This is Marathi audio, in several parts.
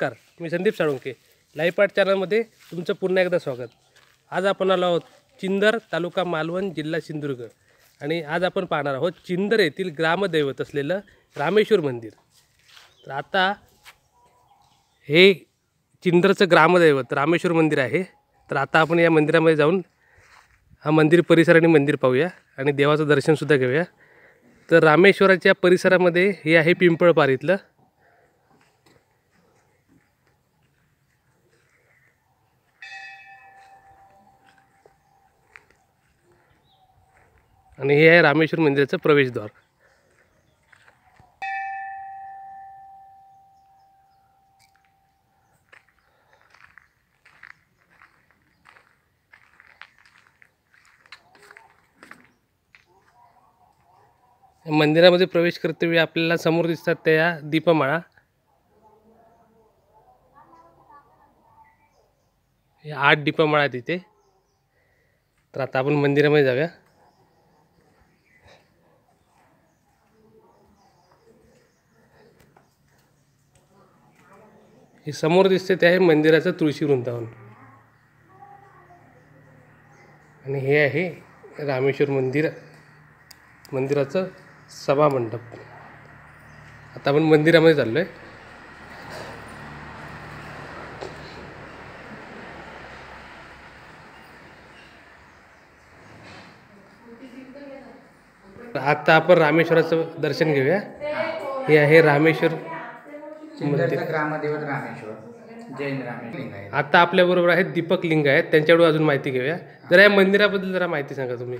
नमस्कार मी संदीप साळुंके. लाईपाट चॅनलमध्ये तुमचं पुन्हा एकदा स्वागत. आज आपण आलो आहोत चिंदर तालुका मालवण जिल्हा सिंधुदुर्ग. आणि आज आपण पाहणार आहोत चिंदर येथील ग्रामदैवत असलेलं रामेश्वर मंदिर. तर आता हे चिंदरचं ग्रामदैवत रामेश्वर मंदिर आहे. तर आता आपण या मंदिरामध्ये जाऊन हा मंदिर परिसर आणि मंदिर पाहूया आणि देवाचं दर्शनसुद्धा घेऊया. तर रामेश्वराच्या परिसरामध्ये हे आहे पिंपळपारीतलं आणि हे आहे रामेश्वर मंदिराचं प्रवेशद्वार. मंदिरामध्ये प्रवेश करतेवेळी आपल्याला समोर दिसतात त्या दीपमाळा. या आठ दीपमाळा तिथे तर आता आपण मंदिरामध्ये जाऊया. हे समोर दिसते ते आहे मंदिराचं तुळशी वृंदावन. आणि हे आहे रामेश्वर मंदिर मंदिराचं सभा मंडप. आता आपण मंदिरामध्ये चाललो आहे आता आपण रामेश्वराचं दर्शन घेऊया. हे आहे रामेश्वर चिंदरचा ग्रामदेवत रामेश्वर जैन रामेश्वर लिंग आहे आता आपल्याबरोबर आहेत दीपक लिंग आहेत. त्यांच्याकडून अजून माहिती घेऊया. जरा या मंदिराबद्दल जरा माहिती सांगा तुम्ही.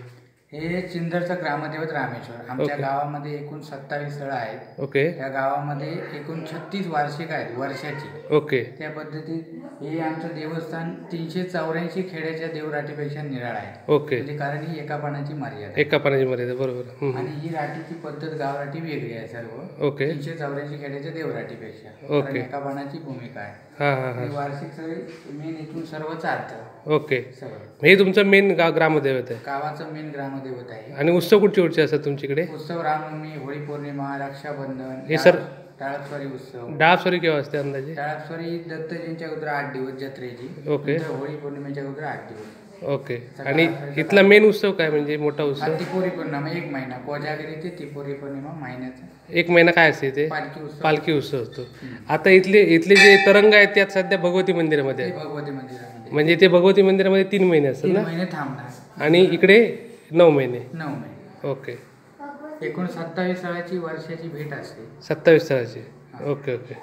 हे चिंदरचा ग्रामदेवत रामेश्वर. आमच्या. गावामध्ये एकूण सत्तावीस स्थळं आहेत. ओके. या गावामध्ये एकूण छत्तीस वार्षिक आहेत वर्षाची. ओके. त्या पद्धतीत हे आमचं देवस्थान तीनशे चौऱ्याऐंशी खेड्याच्या देवराटीपेक्षा निराळ आहे. ओके. म्हणजे कारण ही एका पानाची मर्यादा. एका पाण्याची मर्यादा बरोबर. आणि ही राठीची पद्धत गावराठी वेगळी आहे सर्व. ओके. तीनशे चौऱ्याऐंशी खेड्याच्या देवराटीपेक्षा. ओके. एका पानाची भूमिका आहे. हां हां आणि हां वार्षिक सगळे मेन इथून सर्व चालतं ओके. हे तुमचं मेन गाव ग्रामदैवत आहे. गावाचं मेन ग्रामदेवत आहे. आणि उत्सव कुठचे कुठचे असतात तुमच्याकडे उत्सव रामनवमी होळी पौर्णिमा रक्षाबंधन हे सर- टाळस्वारी उत्सव. डाळसोरी केव्हा असते अंदाजे? टाळस्वारी दत्तजींच्या अगोदर आठ दिवस जत्रेची. ओके. नंतर होळी पौर्णिमेच्या अगोदर आठ दिवस. ओके. आणि इथला मेन उत्सव काय म्हणजे मोठा उत्सव? तिपोरी पौर्णिमा एक महिना. कोजागिरी ते तिपोरी पौर्णिमा महिन्याचा. एक महिना काय असते ते? पालखी उत्सव. पालखी उत्सव असतो. आता इथले इथले जे तरंग आहेत त्यात सध्या भगवती मंदिरामध्ये आहे भगवती मंदिरामध्ये. म्हणजे ते भगवती मंदिरामध्ये तीन महिने असतात ना? महिने थांबणार. आणि इकडे नऊ महिने. नऊ महिने. ओके. एकूण सत्तावीस स्थळाची वर्षाची भेट असते. सत्तावीस स्थळाचे ओके ओके.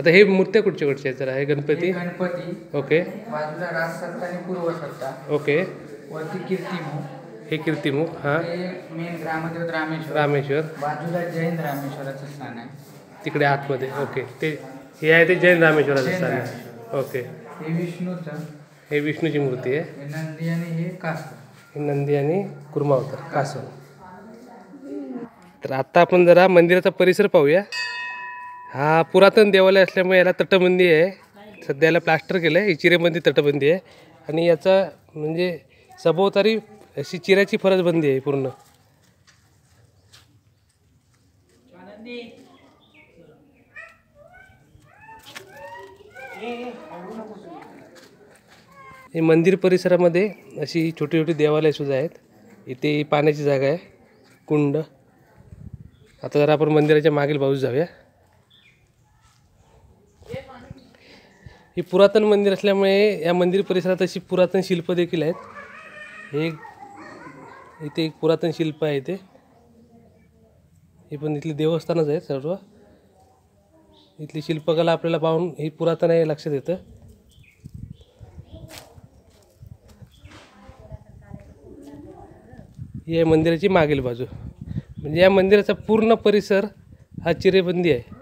आता हे मूर्त्या कुठच्या कुठच्या आहेत? जरा हे गणपती? गणपती. ओके. बाजूला राजसत्ता आणि पूर्व सत्ता. ओके. वरती कीर्तिमुख हे कीर्तिमुख हां. मेन ग्रामदेवत रामेश्वर. रामेश्वर. बाजूला जैन रामेश्वराचं स्थान आहे. तिकडे आतमध्ये ओके. ते हे आहे ते जैन रामेश्वराचं स्थान आहे. ओके. हे विष्णूचं. हे विष्णूची मूर्ती आहे. हे नंदी आणि हे कासव. हे नंदी आणि कुर्मावतार कासव. तर आता आपण जरा मंदिराचा परिसर पाहूया. हा पुरातन देवालय असल्यामुळे याला तटबंदी आहे. सध्याला प्लास्टर केलं आहे ही चिरेबंदी तटबंदी आहे. आणि याचा म्हणजे सभोवतारी अशी चिऱ्याची फरजबंदी आहे पूर्ण. हे मंदिर परिसरामध्ये अशी छोटी छोटी देवालय सुद्धा आहेत. इथे पाण्याची जागा आहे कुंड. आता जरा आपण मंदिराच्या मागील बाजूस जाऊया. हे पुरातन मंदिर असल्यामुळे या मंदिर परिसरात अशी पुरातन शिल्प देखील आहेत. हे इथे एक पुरातन शिल्प आहे इथे. हे पण इथली देवस्थानच आहेत सर्व. इथली शिल्पकला आपल्याला पाहून हे पुरातन आहे लक्षात येतं. ही आहे मंदिराची मागील बाजू. म्हणजे या मंदिराचा पूर्ण परिसर हा चिरेबंदी आहे.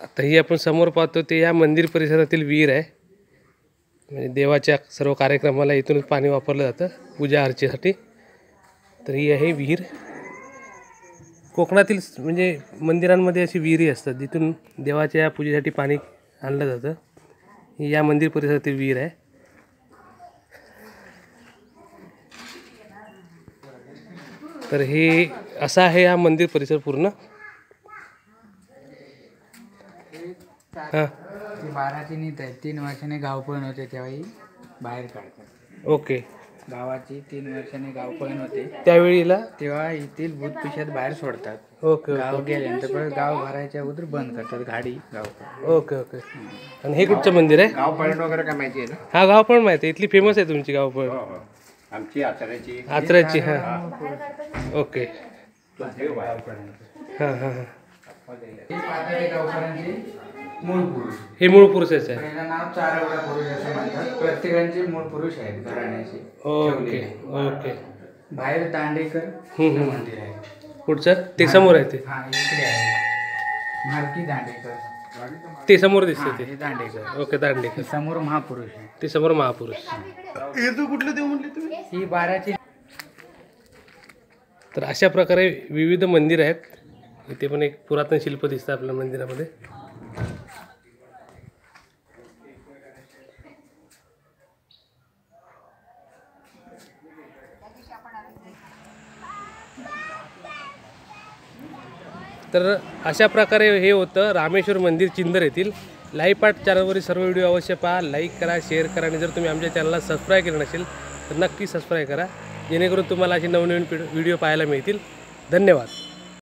आता ही आपण समोर पाहतो ते या मंदिर परिसरातील विहीर आहे. म्हणजे देवाच्या सर्व कार्यक्रमाला इथूनच पाणी वापरलं जातं पूजा अर्चेसाठी. तर ही आहे विहीर कोकणातील म्हणजे मंदिरांमध्ये अशी विहिरी असतात जिथून देवाच्या पूजेसाठी पाणी आणलं जातं. ही या मंदिर परिसरातील विहीर आहे. तर हे असा आहे हा मंदिर परिसर पूर्ण. हां. ती बाराची नीत आहे. तीन वर्षाने गावपळण होते तेव्हाही बाहेर काढतात. ओके. गावाची तीन वर्षाने गावपळण होते. त्यावेळीला तेव्हा येथील भूत पिशात बाहेर सोडतात. ओके गाव गेल्यानंतर परत गाव भरायच्या अगोदर बंद करतात गाडी गाव. Okay okay. आणि हे कुठचं मंदिर आहे? गाव पळण वगैरे काय माहिती आहे ना? हा गाव पण माहिती आहे. इथली फेमस आहे तुमची गाव पण. हो हो. आमची आचार्याची आचऱ्याची हां. ओके. हां हां हां हे. मूळ पुरुष. हे मूळ पुरुषाचं आहे. पहिलं नाव चारवडा पुरुष असं म्हणतात. प्रत्येकांचे मूळ पुरुष आहेत घराण्याचे. Okay okay. बाहेर दांडेकर. मंदिर आहे. पुढचं? ते समोर आहे ते. हा इकडे आहे. मालकी दांडेकर. ते समोर दिसते हा, ते. हे दांडेकर. ओके दांडेकर. समोर महापुरुष आहे. ते समोर महापुरुष. ही बाराची तर अशा प्रकारे विविध मंदिर आहेत. इथे पण एक पुरातन शिल्प दिसतं आपल्या मंदिरामध्ये. तर अशा प्रकारे हे होतं. रामेश्वर मंदिर चिंदर येथील. लाईव्ह पाठ चॅनलवरील सर्व व्हिडिओ अवश्य पहा. लाईक करा शेअर करा आणि जर तुम्ही आमच्या चॅनलला सबस्क्राईब केलं नसेल तर नक्की सबस्क्राईब करा. जेणेकरून तुम्हाला असे नवनवीन व्हिडिओ पाहायला मिळतील. धन्यवाद.